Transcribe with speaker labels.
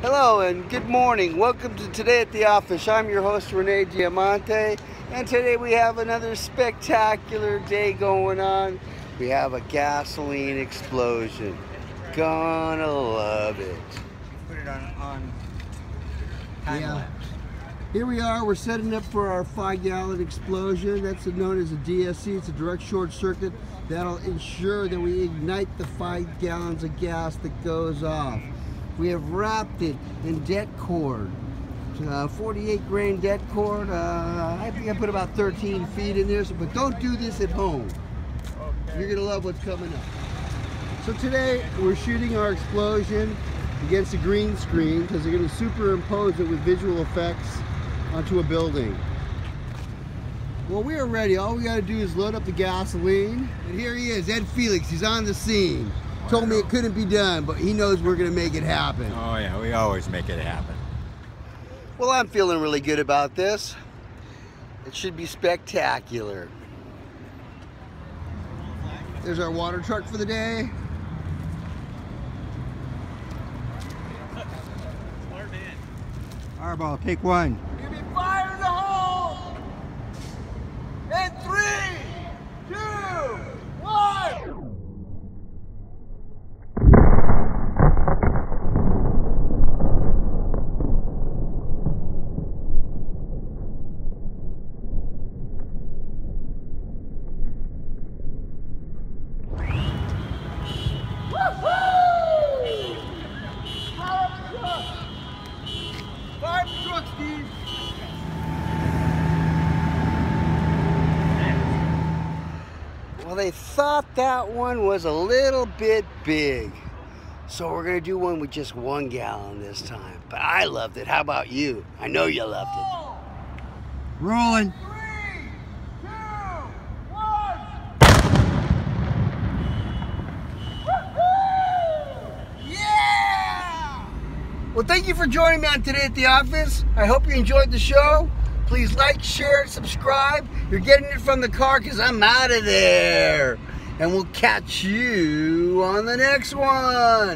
Speaker 1: Hello and good morning. Welcome to Today at the Office. I'm your host Rene Diamante and today we have another spectacular day going on. We have a gasoline explosion. Gonna love it.
Speaker 2: Put it on, on time
Speaker 1: Yeah.
Speaker 2: lapse.
Speaker 1: Here we are, we're setting up for our five gallon explosion. That's known as a DSC, it's a direct short circuit. That'll ensure that we ignite the five gallons of gas that goes off. We have wrapped it in det cord. Uh, 48 grain det cord. Uh, I think I put about 13 feet in there, so, but don't do this at home. You're gonna love what's coming up. So today we're shooting our explosion against a green screen because they're to superimpose it with visual effects onto a building. Well, we are ready. All we got to do is load up the gasoline. And here he is, Ed Felix. He's on the scene. Told me it couldn't be done, but he knows we're going to make it happen.
Speaker 2: Oh yeah, we always make it happen.
Speaker 1: Well, I'm feeling really good about this. It should be spectacular. There's our water truck for the day.
Speaker 2: Fireball, take one.
Speaker 1: Give me fire in the hole! In three, two, one! Well, they thought that one was a little bit big. So we're gonna do one with just one gallon this time. But I loved it. How about you? I know you loved it.
Speaker 2: Rolling.
Speaker 1: Well, thank you for joining me on Today at the Office. I hope you enjoyed the show. Please like, share, subscribe. You're getting it from the car because I'm out of there. And we'll catch you on the next one.